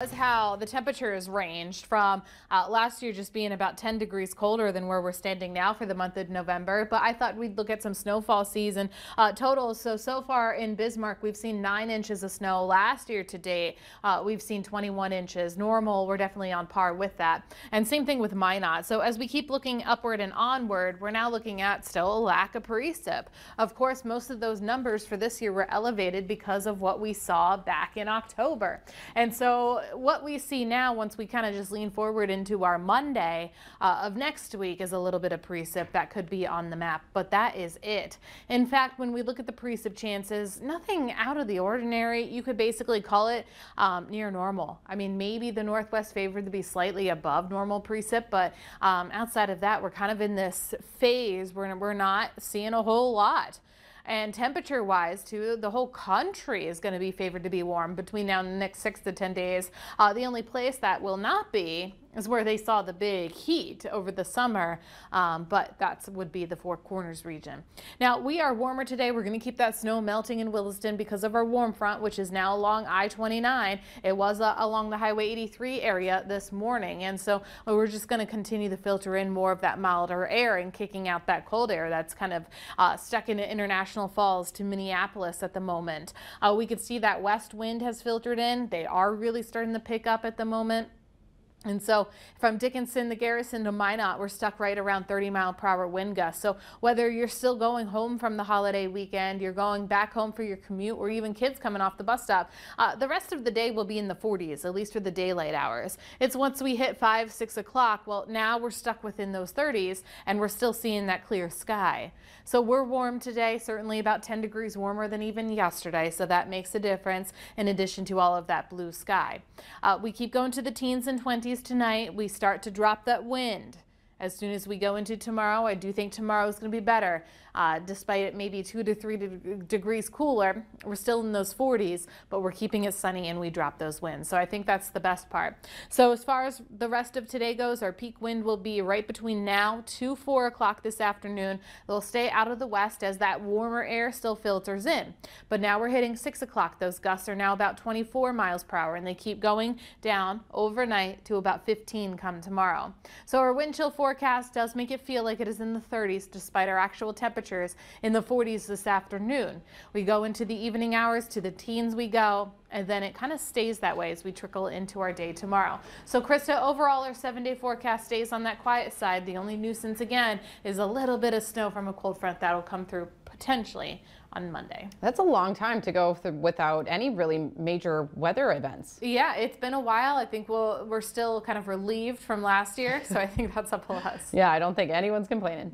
was how the temperatures ranged from uh, last year just being about 10 degrees colder than where we're standing now for the month of November. But I thought we'd look at some snowfall season uh, totals. So, so far in Bismarck, we've seen nine inches of snow last year to date. Uh, we've seen 21 inches. Normal, we're definitely on par with that. And same thing with Minot. So as we keep looking upward and onward, we're now looking at still a lack of precip. Of course, most of those numbers for this year were elevated because of what we saw back in October. And so what we see now, once we kind of just lean forward into our Monday uh, of next week, is a little bit of precip that could be on the map, but that is it. In fact, when we look at the precip chances, nothing out of the ordinary. You could basically call it um, near normal. I mean, maybe the Northwest favored to be slightly above normal precip, but um, outside of that, we're kind of in this phase where we're not seeing a whole lot. And temperature wise, too, the whole country is going to be favored to be warm between now and the next six to 10 days. Uh, the only place that will not be is where they saw the big heat over the summer, um, but that would be the Four Corners region. Now, we are warmer today. We're going to keep that snow melting in Williston because of our warm front, which is now along I-29. It was uh, along the Highway 83 area this morning, and so we're just going to continue to filter in more of that milder air and kicking out that cold air that's kind of uh, stuck into International Falls to Minneapolis at the moment. Uh, we can see that west wind has filtered in. They are really starting to pick up at the moment. And so from Dickinson, the Garrison to Minot, we're stuck right around 30 mile per hour wind gusts. So whether you're still going home from the holiday weekend, you're going back home for your commute, or even kids coming off the bus stop, uh, the rest of the day will be in the 40s, at least for the daylight hours. It's once we hit 5, 6 o'clock, well, now we're stuck within those 30s and we're still seeing that clear sky. So we're warm today, certainly about 10 degrees warmer than even yesterday. So that makes a difference in addition to all of that blue sky. Uh, we keep going to the teens and 20s tonight, we start to drop that wind as soon as we go into tomorrow. I do think tomorrow is going to be better. Uh, despite it maybe two to three de degrees cooler, we're still in those 40s, but we're keeping it sunny and we drop those winds. So I think that's the best part. So as far as the rest of today goes, our peak wind will be right between now to 4 o'clock this afternoon. They'll stay out of the west as that warmer air still filters in. But now we're hitting 6 o'clock. Those gusts are now about 24 miles per hour and they keep going down overnight to about 15 come tomorrow. So our wind chill forecast does make it feel like it is in the 30s despite our actual temperatures in the 40s this afternoon. We go into the evening hours to the teens we go and then it kind of stays that way as we trickle into our day tomorrow. So Krista, overall our seven day forecast stays on that quiet side. The only nuisance again is a little bit of snow from a cold front that'll come through potentially on Monday. That's a long time to go without any really major weather events. Yeah, it's been a while. I think we'll, we're still kind of relieved from last year, so I think that's a plus. yeah, I don't think anyone's complaining.